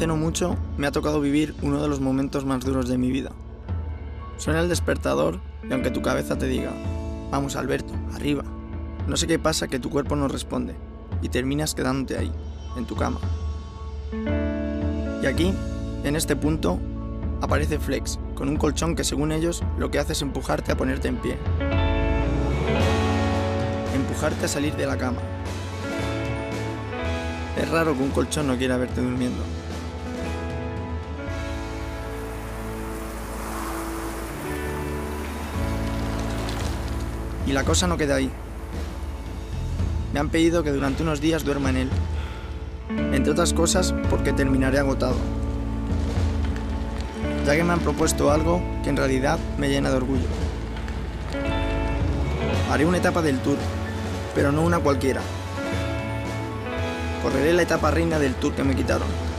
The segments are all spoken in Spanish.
hace no mucho me ha tocado vivir uno de los momentos más duros de mi vida. Suena el despertador y aunque tu cabeza te diga, vamos Alberto, arriba, no sé qué pasa que tu cuerpo no responde y terminas quedándote ahí, en tu cama. Y aquí, en este punto, aparece Flex, con un colchón que según ellos lo que hace es empujarte a ponerte en pie. Empujarte a salir de la cama. Es raro que un colchón no quiera verte durmiendo. Y la cosa no queda ahí. Me han pedido que durante unos días duerma en él. Entre otras cosas porque terminaré agotado. Ya que me han propuesto algo que en realidad me llena de orgullo. Haré una etapa del tour, pero no una cualquiera. Correré la etapa reina del tour que me quitaron.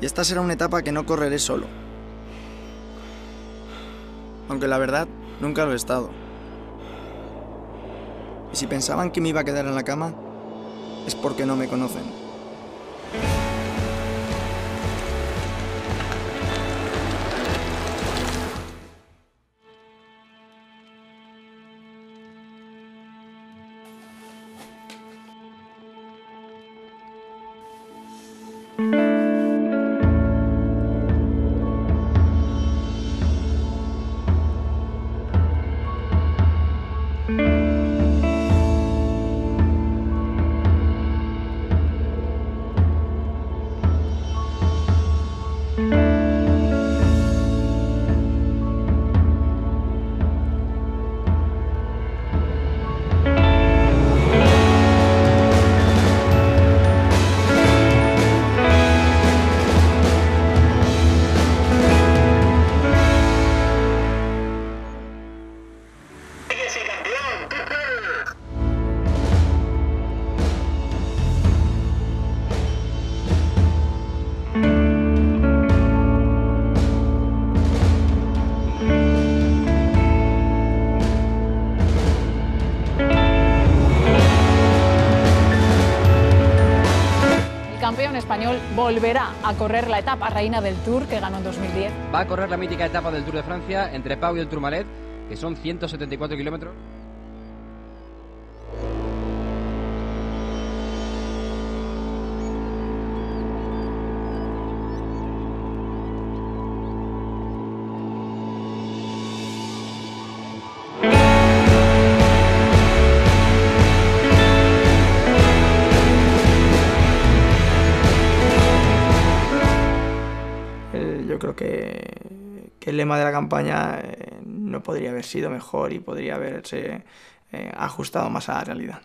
Y esta será una etapa que no correré solo. Aunque la verdad, nunca lo he estado. Y si pensaban que me iba a quedar en la cama, es porque no me conocen. Español volverá a correr la etapa reina del Tour que ganó en 2010. Va a correr la mítica etapa del Tour de Francia entre Pau y el Tourmalet, que son 174 kilómetros. Que, que el lema de la campaña eh, no podría haber sido mejor y podría haberse eh, ajustado más a la realidad.